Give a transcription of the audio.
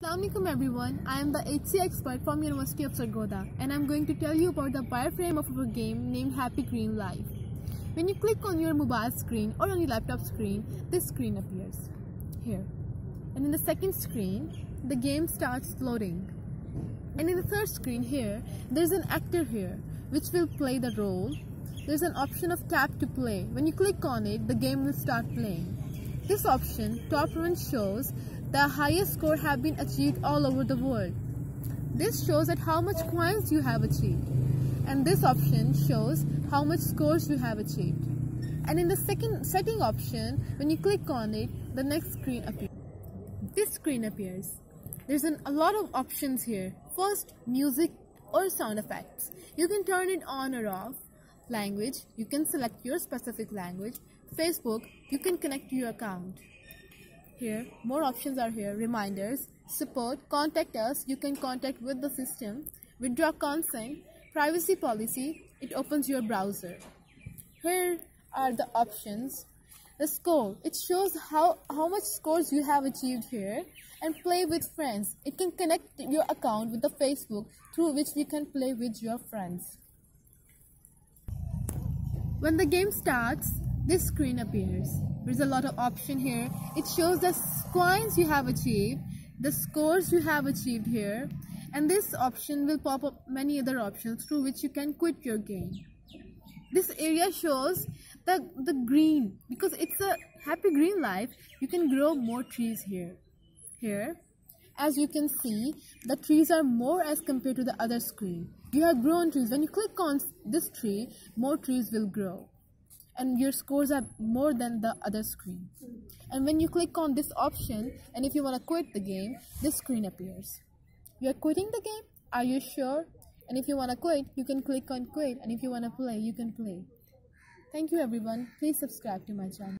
Assalamualaikum everyone, I am the HC expert from University of Sargodha and I am going to tell you about the wireframe of our game named Happy Green Life. When you click on your mobile screen or on your laptop screen, this screen appears here. And in the second screen, the game starts loading. And in the third screen here, there's an actor here which will play the role. There's an option of tap to play. When you click on it, the game will start playing. This option, top one shows the highest score have been achieved all over the world. This shows that how much coins you have achieved. And this option shows how much scores you have achieved. And in the second setting option, when you click on it, the next screen appears. This screen appears. There's an, a lot of options here. First, music or sound effects. You can turn it on or off. Language, you can select your specific language. Facebook, you can connect to your account. Here, more options are here. Reminders, support, contact us, you can contact with the system. Withdraw consent, privacy policy, it opens your browser. Here are the options. The score, it shows how, how much scores you have achieved here. And play with friends, it can connect your account with the Facebook through which you can play with your friends. When the game starts, this screen appears. There's a lot of option here. It shows the coins you have achieved, the scores you have achieved here, and this option will pop up many other options through which you can quit your game. This area shows the, the green because it's a happy green life. You can grow more trees here. Here, as you can see, the trees are more as compared to the other screen. You have grown trees. When you click on this tree, more trees will grow. And your scores are more than the other screen. And when you click on this option, and if you want to quit the game, this screen appears. You are quitting the game? Are you sure? And if you want to quit, you can click on quit. And if you want to play, you can play. Thank you everyone. Please subscribe to my channel.